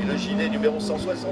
Et le gilet numéro 160.